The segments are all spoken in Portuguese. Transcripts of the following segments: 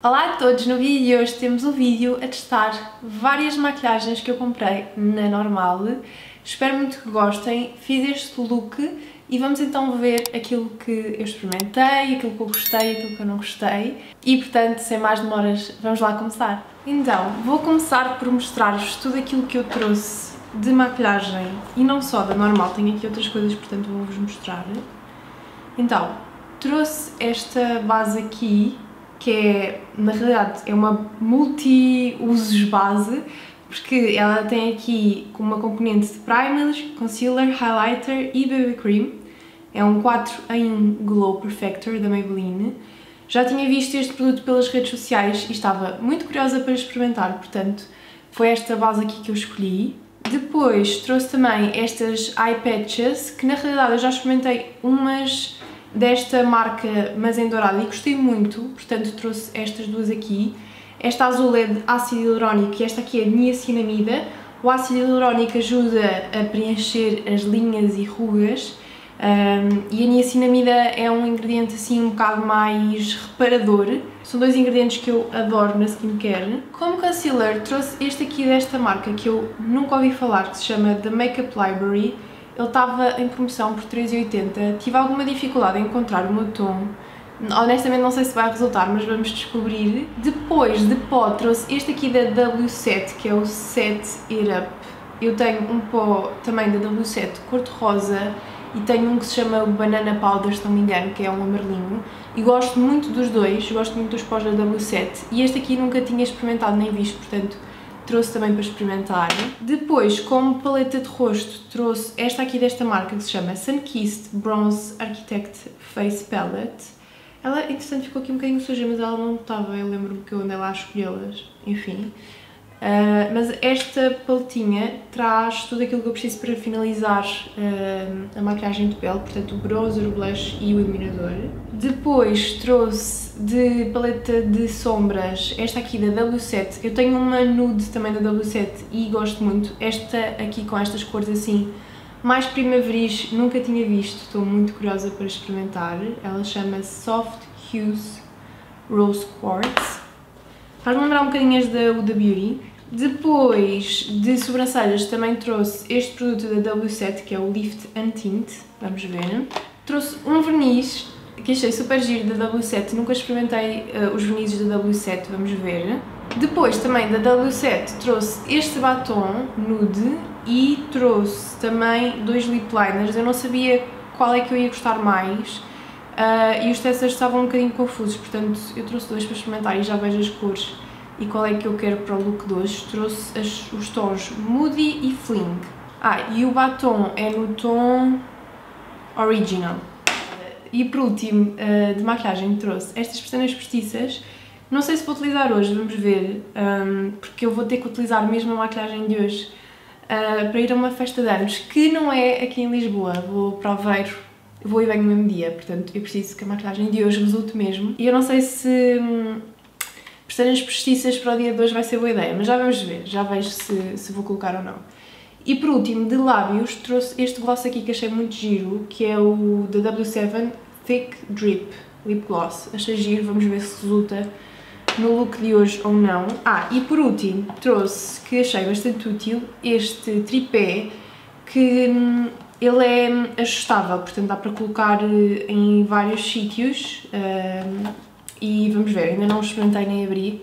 Olá a todos, no vídeo de hoje temos um vídeo a testar várias maquilhagens que eu comprei na Normal. Espero muito que gostem, fiz este look e vamos então ver aquilo que eu experimentei, aquilo que eu gostei, aquilo que eu não gostei e portanto, sem mais demoras, vamos lá começar. Então, vou começar por mostrar-vos tudo aquilo que eu trouxe de maquilhagem e não só da Normal, tenho aqui outras coisas, portanto vou-vos mostrar. Então, trouxe esta base aqui que é, na realidade, é uma multi-usos base, porque ela tem aqui uma componente de primers, concealer, highlighter e BB cream. É um 4 em 1 Glow Perfector da Maybelline. Já tinha visto este produto pelas redes sociais e estava muito curiosa para experimentar, portanto, foi esta base aqui que eu escolhi. Depois trouxe também estas eye patches, que na realidade eu já experimentei umas desta marca, mas em dourado, e gostei muito, portanto trouxe estas duas aqui. Esta azul é de ácido hialurónico e esta aqui é de niacinamida. O ácido hialurónico ajuda a preencher as linhas e rugas um, e a niacinamida é um ingrediente assim um bocado mais reparador. São dois ingredientes que eu adoro na skincare. Como concealer trouxe este aqui desta marca que eu nunca ouvi falar, que se chama The Makeup Library ele estava em promoção por 3,80. Tive alguma dificuldade em encontrar o meu tom. Honestamente não sei se vai resultar, mas vamos descobrir. Depois de pó trouxe este aqui da W7, que é o Set It Up. Eu tenho um pó também da W7 cor-de-rosa e tenho um que se chama Banana Powder, se não me engano, que é um amarelinho. E gosto muito dos dois, gosto muito dos pós da W7. E este aqui nunca tinha experimentado nem visto, portanto trouxe também para experimentar. Depois, como paleta de rosto, trouxe esta aqui desta marca que se chama Sunkissed Bronze Architect Face Palette. Ela, entretanto, ficou aqui um bocadinho suja, mas ela não estava, eu lembro-me que eu andei lá a escolhê-las, enfim. Uh, mas esta paletinha traz tudo aquilo que eu preciso para finalizar uh, a maquilhagem de pele, portanto o bronzer, o blush e o iluminador. Depois trouxe de paleta de sombras esta aqui da W7, eu tenho uma nude também da W7 e gosto muito, esta aqui com estas cores assim mais primaveris, nunca tinha visto, estou muito curiosa para experimentar, ela chama-se Soft Hues Rose Quartz. Faz-me lembrar um bocadinho as da Huda Beauty. Depois de sobrancelhas também trouxe este produto da W7 que é o Lift and Tint, vamos ver. Trouxe um verniz que achei super giro da W7, nunca experimentei uh, os vernizes da W7, vamos ver. Depois também da W7 trouxe este batom nude e trouxe também dois lip liners, eu não sabia qual é que eu ia gostar mais Uh, e os testes estavam um bocadinho confusos, portanto eu trouxe dois para experimentar e já vejo as cores e qual é que eu quero para o look de hoje. Trouxe as, os tons Moody e Fling. Ah, e o batom é no tom Original. E por último, uh, de maquiagem trouxe estas pestanas postiças. Não sei se vou utilizar hoje, vamos ver, um, porque eu vou ter que utilizar mesmo a maquilhagem de hoje uh, para ir a uma festa de anos, que não é aqui em Lisboa, vou para Aveiro vou e venho no mesmo dia, portanto eu preciso que a maquilhagem de hoje resulte mesmo. E eu não sei se hum, pestanas postiças para o dia de hoje vai ser boa ideia, mas já vamos ver, já vejo se, se vou colocar ou não. E por último, de lábios, trouxe este gloss aqui que achei muito giro, que é o da W7 Thick Drip Lip Gloss. Achei giro, vamos ver se resulta no look de hoje ou não. Ah, e por último, trouxe, que achei bastante útil, este tripé que hum, ele é ajustável, portanto dá para colocar eh, em vários sítios um, e vamos ver, ainda não experimentei nem abri,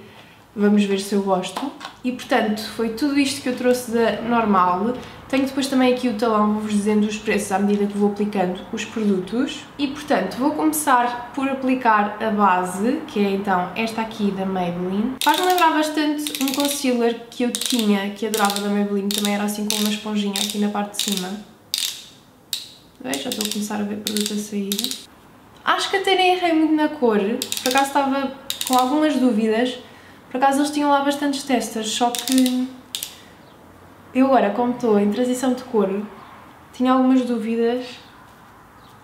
vamos ver se eu gosto. E portanto, foi tudo isto que eu trouxe da Normal. Tenho depois também aqui o talão, vou-vos dizendo os preços à medida que vou aplicando os produtos. E portanto, vou começar por aplicar a base, que é então esta aqui da Maybelline. Faz-me lembrar bastante um concealer que eu tinha, que adorava da Maybelline, também era assim com uma esponjinha aqui na parte de cima já estou a começar a ver produto a sair. Acho que até nem errei muito na cor, por acaso estava com algumas dúvidas, por acaso eles tinham lá bastantes testas, só que eu agora, como estou em transição de cor, tinha algumas dúvidas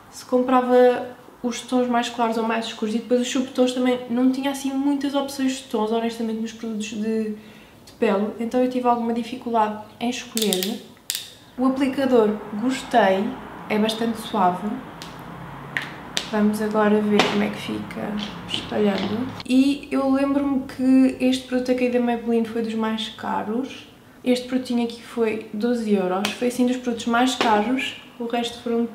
se comprava os tons mais claros ou mais escuros e depois os subtons também não tinha assim muitas opções de tons, honestamente, nos produtos de, de pele, então eu tive alguma dificuldade em escolher. O aplicador gostei, é bastante suave. Vamos agora ver como é que fica espalhando. E eu lembro-me que este produto aqui da Maybelline foi dos mais caros. Este produtinho aqui foi 12 euros. Foi assim dos produtos mais caros. O resto foram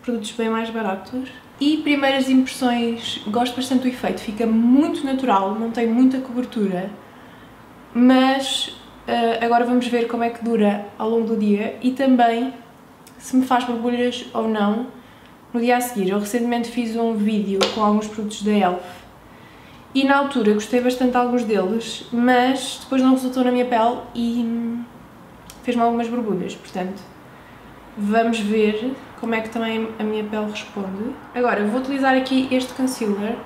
produtos bem mais baratos. E primeiras impressões, gosto bastante do efeito. Fica muito natural, não tem muita cobertura. Mas uh, agora vamos ver como é que dura ao longo do dia. E também se me faz borbulhas ou não no dia a seguir. Eu recentemente fiz um vídeo com alguns produtos da ELF e na altura gostei bastante de alguns deles, mas depois não resultou na minha pele e fez-me algumas borbulhas, portanto vamos ver como é que também a minha pele responde. Agora, vou utilizar aqui este concealer,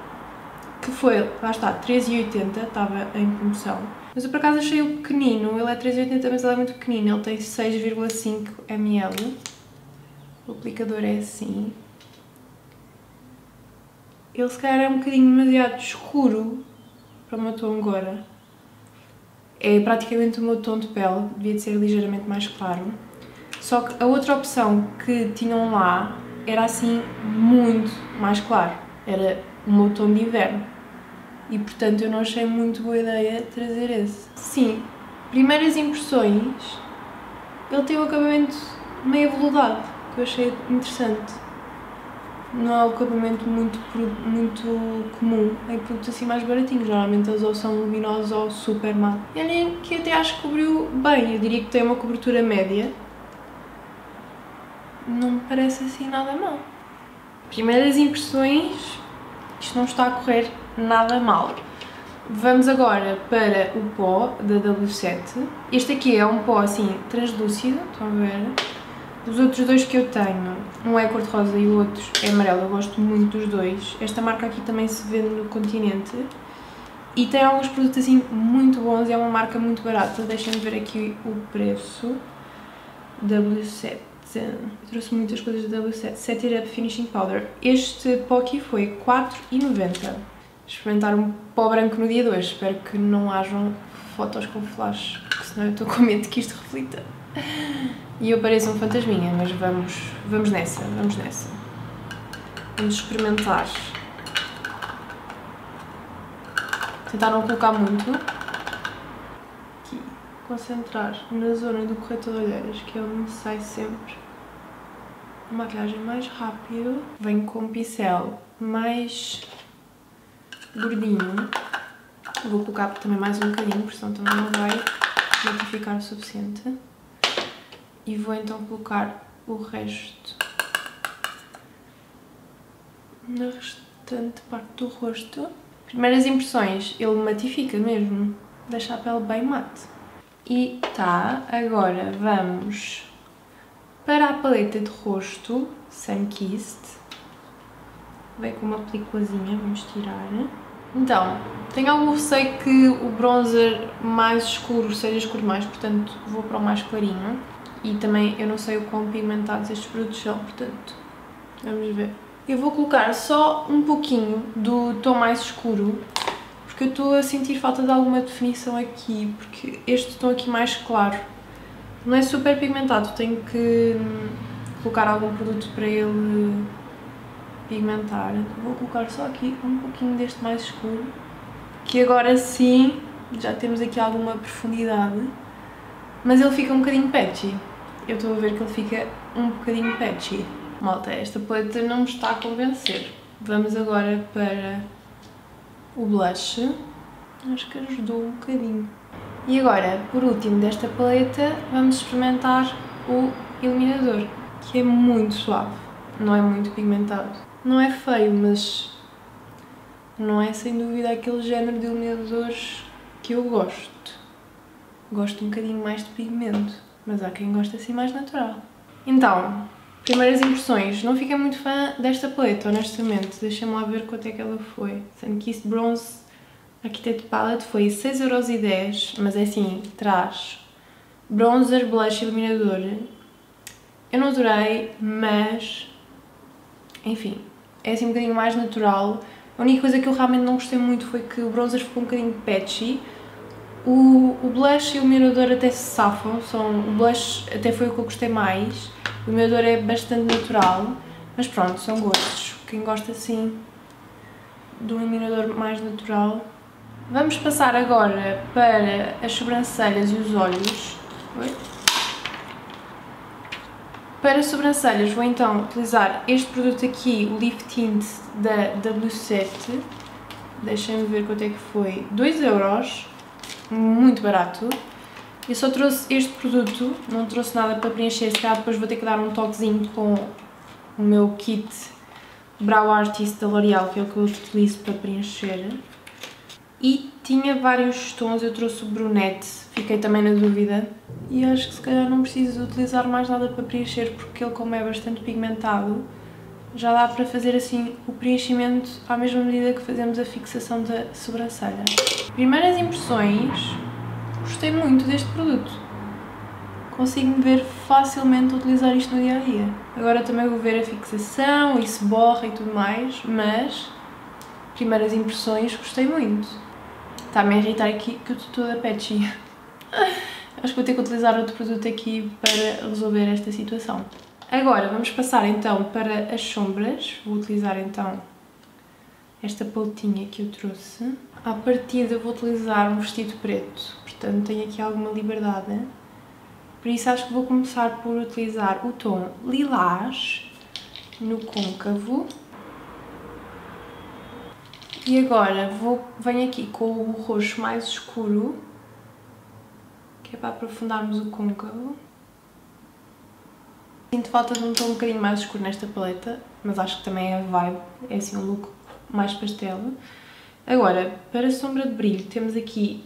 que foi, lá está, 13,80, estava em promoção. Mas eu por acaso achei-o pequenino, ele é 13,80 mas ele é muito pequenino, ele tem 6,5 ml. O aplicador é assim, ele se calhar é um bocadinho demasiado escuro para o meu tom agora. É praticamente o meu tom de pele, devia de ser ligeiramente mais claro. Só que a outra opção que tinham lá era assim muito mais claro. Era o meu tom de inverno. E portanto eu não achei muito boa ideia trazer esse. Sim, primeiras impressões, ele tem um acabamento meio aveludado, que eu achei interessante não é um acabamento muito, muito comum em produtos assim mais baratinhos. Normalmente eles ou são luminosos ou super matte. Olhem que até acho que cobriu bem. Eu diria que tem uma cobertura média. Não me parece assim nada mal. Primeiras impressões, isto não está a correr nada mal. Vamos agora para o pó da W7. Este aqui é um pó assim translúcido, estão a ver? Os outros dois que eu tenho, um é cor-de-rosa e o outro é amarelo, eu gosto muito dos dois. Esta marca aqui também se vende no continente. E tem alguns produtos assim muito bons é uma marca muito barata. Deixem-me ver aqui o preço. W7. Eu trouxe muitas coisas da W7. Set It Up Finishing Powder. Este pó aqui foi 4,90. Experimentar um pó branco no dia 2. Espero que não hajam fotos com flash, porque senão eu estou com medo que isto reflita e eu pareço um fantasminha, mas vamos, vamos nessa, vamos nessa. Vamos experimentar. Tentar não colocar muito. Aqui, concentrar na zona do corretor de olheiras, que é onde sai sempre a maquilhagem mais rápido. Venho com um pincel mais gordinho. Vou colocar também mais um bocadinho, porque senão também não vai matificar o suficiente e vou então colocar o resto na restante parte do rosto. Primeiras impressões, ele matifica mesmo, deixa a pele bem mate. E tá, agora vamos para a paleta de rosto Sunkissed. Vem com uma peliculazinha, vamos tirar. Então, tenho algum receio que o bronzer mais escuro seja escuro mais, portanto vou para o mais clarinho e também eu não sei o quão pigmentados estes produtos são, portanto, vamos ver. Eu vou colocar só um pouquinho do tom mais escuro, porque eu estou a sentir falta de alguma definição aqui, porque este tom aqui mais claro não é super pigmentado, tenho que hum, colocar algum produto para ele pigmentar. Vou colocar só aqui um pouquinho deste mais escuro, que agora sim já temos aqui alguma profundidade, mas ele fica um bocadinho patchy eu estou a ver que ele fica um bocadinho patchy. Malta, esta paleta não me está a convencer. Vamos agora para o blush. Acho que ajudou um bocadinho. E agora, por último desta paleta, vamos experimentar o iluminador, que é muito suave, não é muito pigmentado. Não é feio, mas não é sem dúvida aquele género de iluminadores que eu gosto. Gosto um bocadinho mais de pigmento mas há quem goste assim mais natural. Então, primeiras impressões. Não fiquei muito fã desta paleta, honestamente. Deixa-me lá ver quanto é que ela foi. Sunkissed Bronze Architect Palette foi 6,10€, mas é assim, traz bronzer, blush e iluminador. Eu não adorei, mas... Enfim, é assim um bocadinho mais natural. A única coisa que eu realmente não gostei muito foi que o bronzer ficou um bocadinho patchy o, o blush e o iluminador até se safam, são, o blush até foi o que eu gostei mais, o iluminador é bastante natural, mas pronto, são gostos. quem gosta assim de um iluminador mais natural. Vamos passar agora para as sobrancelhas e os olhos. Oi? Para as sobrancelhas vou então utilizar este produto aqui, o Lift Tint da W7. Deixem-me ver quanto é que foi. 2 euros, muito barato. Eu só trouxe este produto, não trouxe nada para preencher, se calhar depois vou ter que dar um toquezinho com o meu kit Brow Artist da L'Oreal, que é o que eu utilizo para preencher. E tinha vários tons, eu trouxe o brunette, fiquei também na dúvida. E acho que se calhar não preciso utilizar mais nada para preencher, porque ele como é bastante pigmentado, já dá para fazer assim o preenchimento à mesma medida que fazemos a fixação da sobrancelha. Primeiras impressões, gostei muito deste produto consigo-me ver facilmente utilizar isto no dia a dia. Agora também vou ver a fixação e se borra e tudo mais, mas primeiras impressões gostei muito. Está-me a irritar aqui que eu estou toda patchy. Acho que vou ter que utilizar outro produto aqui para resolver esta situação. Agora vamos passar então para as sombras. Vou utilizar então esta paletinha que eu trouxe. À partida vou utilizar um vestido preto, portanto tenho aqui alguma liberdade. Por isso acho que vou começar por utilizar o tom lilás no côncavo. E agora vou, venho aqui com o roxo mais escuro, que é para aprofundarmos o côncavo. Sinto falta de um tom um bocadinho mais escuro nesta paleta, mas acho que também é a vibe, é assim um look mais pastel. Agora, para sombra de brilho, temos aqui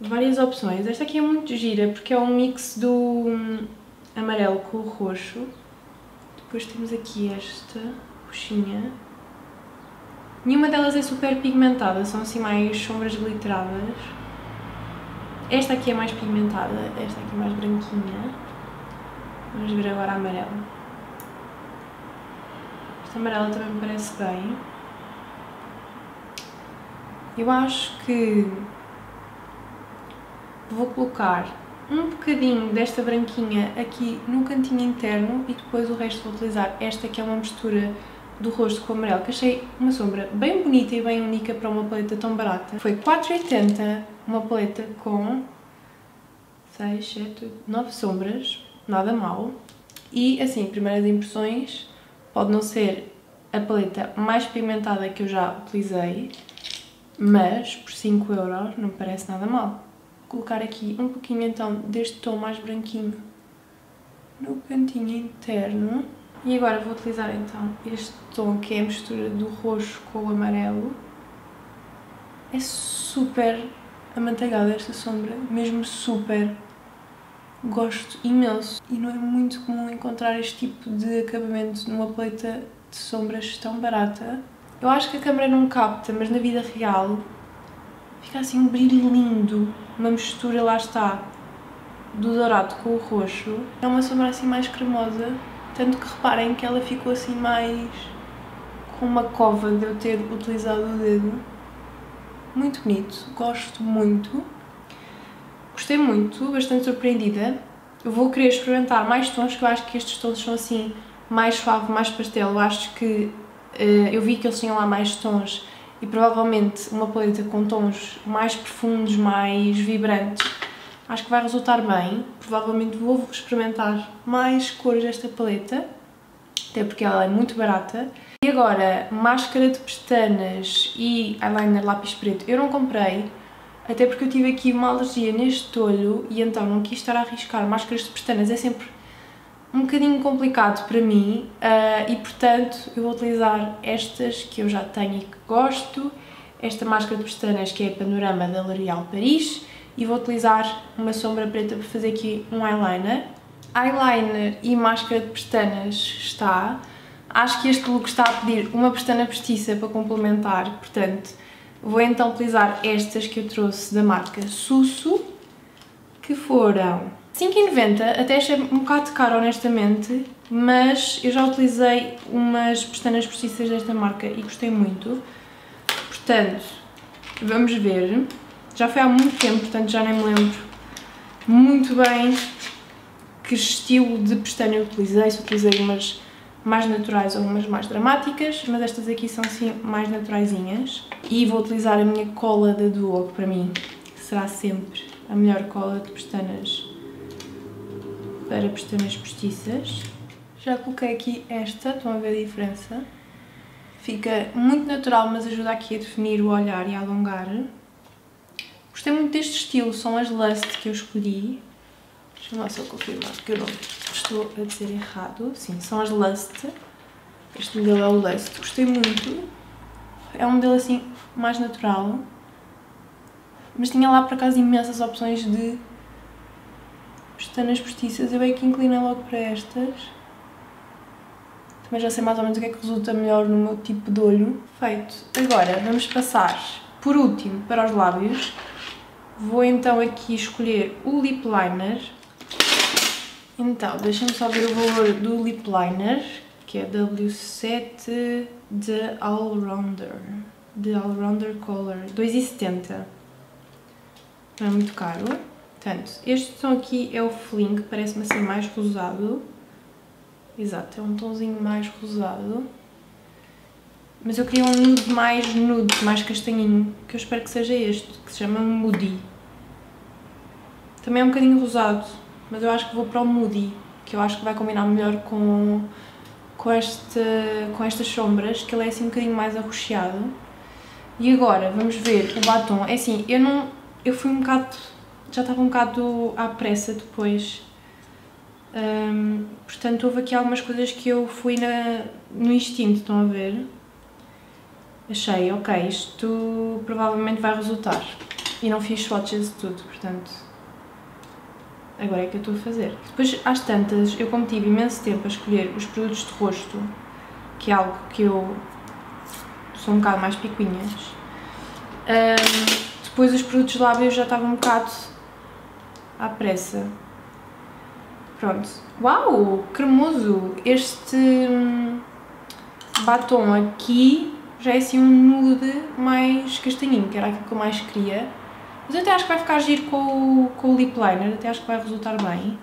várias opções. Esta aqui é muito gira porque é um mix do hum, amarelo com o roxo. Depois temos aqui esta roxinha. Nenhuma delas é super pigmentada, são assim mais sombras glitteradas. Esta aqui é mais pigmentada, esta aqui é mais branquinha. Vamos ver agora a amarela. Esta amarela também me parece bem. Eu acho que vou colocar um bocadinho desta branquinha aqui no cantinho interno e depois o resto vou utilizar esta que é uma mistura do rosto com o amarelo, que achei uma sombra bem bonita e bem única para uma paleta tão barata. Foi 4,80 uma paleta com 6, 7, 8, 9 sombras, nada mal. E assim, primeiras impressões, pode não ser a paleta mais pigmentada que eu já utilizei, mas por 5 euros não parece nada mal colocar aqui um pouquinho então deste tom mais branquinho no cantinho interno. E agora vou utilizar então este tom que é a mistura do roxo com o amarelo. É super amanteigada esta sombra, mesmo super. Gosto imenso e não é muito comum encontrar este tipo de acabamento numa paleta de sombras tão barata. Eu acho que a câmera não capta, mas na vida real fica assim um brilho lindo uma mistura, lá está, do dourado com o roxo. É uma sombra assim mais cremosa, tanto que reparem que ela ficou assim mais com uma cova de eu ter utilizado o dedo. Muito bonito, gosto muito. Gostei muito, bastante surpreendida. Eu vou querer experimentar mais tons, que eu acho que estes tons são assim mais suave, mais pastel. Eu acho que uh, eu vi que eles tinham lá mais tons e provavelmente uma paleta com tons mais profundos, mais vibrantes, acho que vai resultar bem. Provavelmente vou experimentar mais cores desta paleta, até porque ela é muito barata. E agora, máscara de pestanas e eyeliner lápis preto eu não comprei, até porque eu tive aqui uma alergia neste olho e então não quis estar a arriscar. Máscaras de pestanas é sempre um bocadinho complicado para mim uh, e portanto eu vou utilizar estas que eu já tenho e que gosto, esta máscara de pestanas que é a Panorama da L'Oréal Paris e vou utilizar uma sombra preta para fazer aqui um eyeliner. Eyeliner e máscara de pestanas está. Acho que este look está a pedir uma pestana postiça para complementar, portanto vou então utilizar estas que eu trouxe da marca Susso, que foram 5,90 até achei um bocado caro honestamente, mas eu já utilizei umas pestanas postiças desta marca e gostei muito. Portanto, vamos ver. Já foi há muito tempo, portanto já nem me lembro muito bem que estilo de pestana eu utilizei, se utilizei umas mais naturais ou umas mais dramáticas, mas estas aqui são assim mais naturaisinhas. E vou utilizar a minha cola da Duo, que para mim será sempre a melhor cola de pestanas para pestanas postiças. Já coloquei aqui esta, estão a ver a diferença? Fica muito natural, mas ajuda aqui a definir o olhar e a alongar. Gostei muito deste estilo, são as Lust que eu escolhi. Deixa-me lá só confirmar que eu não estou a dizer errado. Sim, são as Lust. Este modelo é o Lust. Gostei muito. É um modelo assim mais natural. Mas tinha lá por acaso imensas opções de pestanas postiças. Eu bem que inclinei logo para estas. Também já sei mais ou menos o que é que resulta melhor no meu tipo de olho. Feito. Agora vamos passar, por último, para os lábios. Vou então aqui escolher o lip liner. Então, deixem-me só ver o valor do lip liner, que é W7 de Allrounder. De Allrounder Color. 2,70. Não é muito caro. Portanto, este som aqui é o Fling, parece-me assim mais rosado. Exato, é um tomzinho mais rosado. Mas eu queria um nude mais nude, mais castanhinho, que eu espero que seja este, que se chama Moody. Também é um bocadinho rosado, mas eu acho que vou para o Moody, que eu acho que vai combinar melhor com, com, este, com estas sombras, que ele é assim um bocadinho mais arroxeado. E agora, vamos ver o batom. É assim, eu não... Eu fui um bocado... Já estava um bocado à pressa depois um, portanto, houve aqui algumas coisas que eu fui na, no instinto, estão a ver? Achei, ok, isto provavelmente vai resultar. E não fiz swatches de tudo, portanto, agora é que eu estou a fazer. Depois, às tantas, eu como tive imenso tempo a escolher os produtos de rosto, que é algo que eu sou um bocado mais picuinhas, um, depois os produtos de lábios já estavam um bocado à pressa. Pronto. Uau, cremoso! Este hum, batom aqui já é assim um nude mais castanhinho, que era aquilo que eu mais queria. Mas eu até acho que vai ficar giro com o, com o lip liner, até acho que vai resultar bem.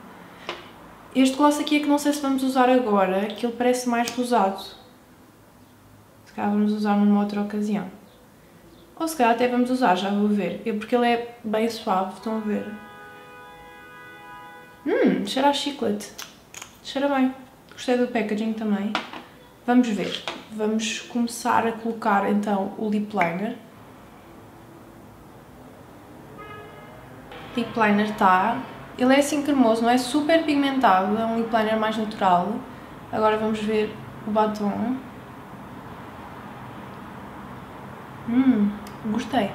Este gloss aqui é que não sei se vamos usar agora, que ele parece mais rosado. Se calhar vamos usar numa outra ocasião. Ou se calhar até vamos usar, já vou ver. Eu, porque ele é bem suave, estão a ver? Hum, cheira a chiclete. Cheira bem. Gostei do packaging também. Vamos ver. Vamos começar a colocar então o lip liner. Lip liner está. Ele é assim cremoso, não é super pigmentado, é um lip liner mais natural. Agora vamos ver o batom. Hum, gostei.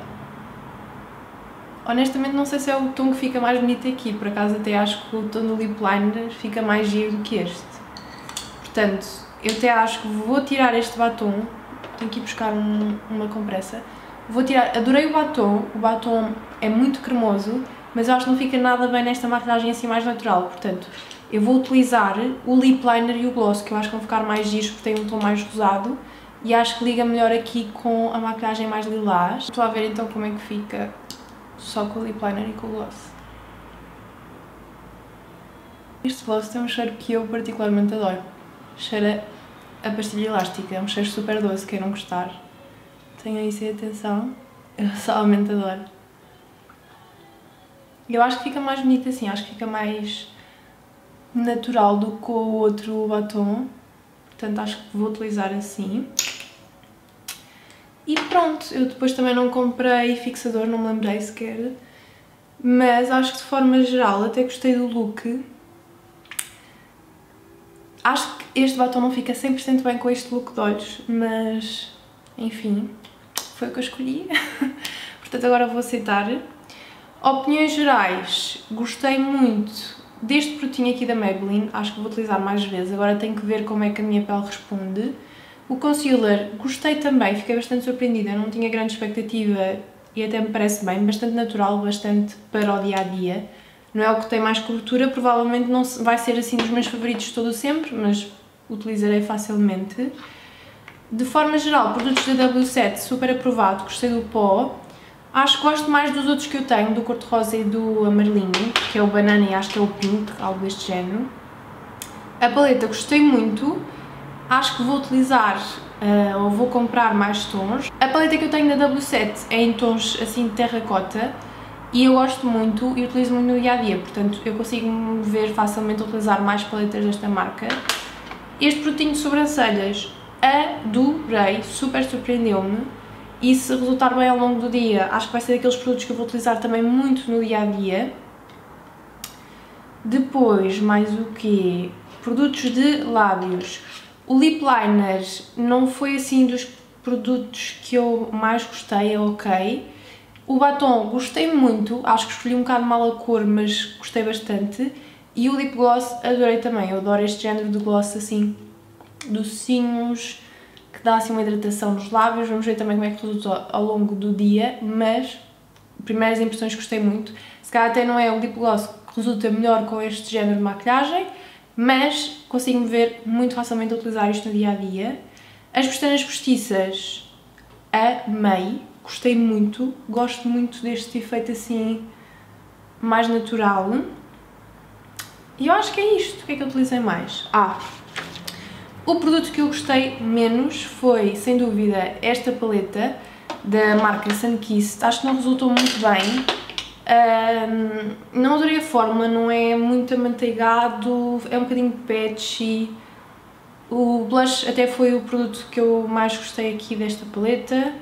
Honestamente não sei se é o tom que fica mais bonito aqui, por acaso até acho que o tom do lip liner fica mais giro do que este. Portanto, eu até acho que vou tirar este batom, tenho que ir buscar um, uma compressa, vou tirar, adorei o batom, o batom é muito cremoso, mas eu acho que não fica nada bem nesta maquilhagem assim mais natural, portanto, eu vou utilizar o lip liner e o gloss, que eu acho que vão ficar mais giros porque tem um tom mais rosado, e acho que liga melhor aqui com a maquilhagem mais lilás. Estou a ver então como é que fica só com o lip liner e com o gloss. Este gloss tem um cheiro que eu particularmente adoro. Cheira a pastilha elástica, é um cheiro super doce, quem não gostar. Tenha isso em atenção, eu somente adoro. Eu acho que fica mais bonito assim, acho que fica mais natural do que o outro batom. Portanto, acho que vou utilizar assim. E pronto, eu depois também não comprei fixador, não me lembrei sequer. Mas acho que de forma geral até gostei do look. Acho que este batom não fica 100% bem com este look de olhos, mas enfim, foi o que eu escolhi. Portanto agora vou aceitar. Opiniões gerais, gostei muito deste produtinho aqui da Maybelline, acho que vou utilizar mais vezes, agora tenho que ver como é que a minha pele responde. O concealer gostei também, fiquei bastante surpreendida, não tinha grande expectativa e até me parece bem, bastante natural, bastante para o dia-a-dia. -dia. Não é o que tem mais cobertura, provavelmente não vai ser assim dos meus favoritos todo sempre, mas utilizarei facilmente. De forma geral, produtos da W7 super aprovado, gostei do pó. Acho que gosto mais dos outros que eu tenho, do cor-de-rosa e do amarelinho, que é o banana e acho que é o pink, algo deste género. A paleta gostei muito, acho que vou utilizar uh, ou vou comprar mais tons. A paleta que eu tenho da W7 é em tons assim de terracota e eu gosto muito e utilizo muito no dia a dia, portanto eu consigo me ver facilmente utilizar mais paletas desta marca. Este produtinho de sobrancelhas adorei, super surpreendeu-me e se resultar bem ao longo do dia, acho que vai ser daqueles produtos que eu vou utilizar também muito no dia a dia. Depois, mais o quê? Produtos de lábios. O lip liner não foi assim dos produtos que eu mais gostei, é ok. O batom gostei muito, acho que escolhi um bocado mal a cor, mas gostei bastante. E o lip gloss adorei também, eu adoro este género de gloss assim, docinhos, que dá assim uma hidratação nos lábios. Vamos ver também como é que resulta ao longo do dia, mas primeiras impressões gostei muito. Se calhar até não é o lip gloss que resulta melhor com este género de maquilhagem, mas consigo-me ver muito facilmente a utilizar isto no dia a dia. As pestanas postiças amei, gostei muito, gosto muito deste efeito assim mais natural. E eu acho que é isto. O que é que eu utilizei mais? Ah, o produto que eu gostei menos foi, sem dúvida, esta paleta da marca Sunkissed. Acho que não resultou muito bem. Um, não adorei a fórmula, não é muito amanteigado, é um bocadinho patchy. O blush até foi o produto que eu mais gostei aqui desta paleta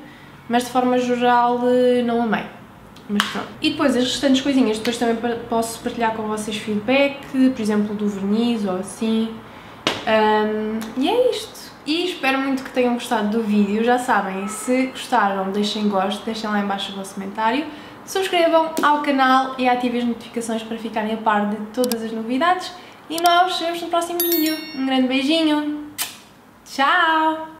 mas de forma geral eh, não amei. Mas pronto. E depois as restantes coisinhas, depois também posso partilhar com vocês feedback, por exemplo do verniz ou assim. Um, e é isto. E espero muito que tenham gostado do vídeo. Já sabem, se gostaram, deixem gosto, deixem lá em baixo o vosso comentário. Subscrevam ao canal e ativem as notificações para ficarem a par de todas as novidades. E nós vemos no próximo vídeo. Um grande beijinho. Tchau!